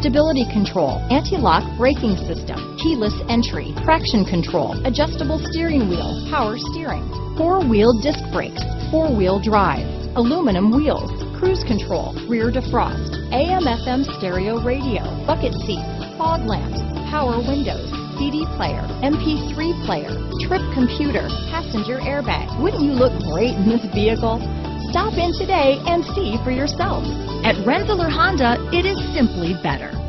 stability control, anti-lock braking system, keyless entry, traction control, adjustable steering wheel, power steering, four-wheel disc brakes, four-wheel drive, aluminum wheels, cruise control, rear defrost, AM FM stereo radio, bucket seats, fog lamps, power windows, CD player, MP3 player, trip computer, passenger airbag. Wouldn't you look great in this vehicle? Stop in today and see for yourself. At Rensselaer Honda, it is simply better.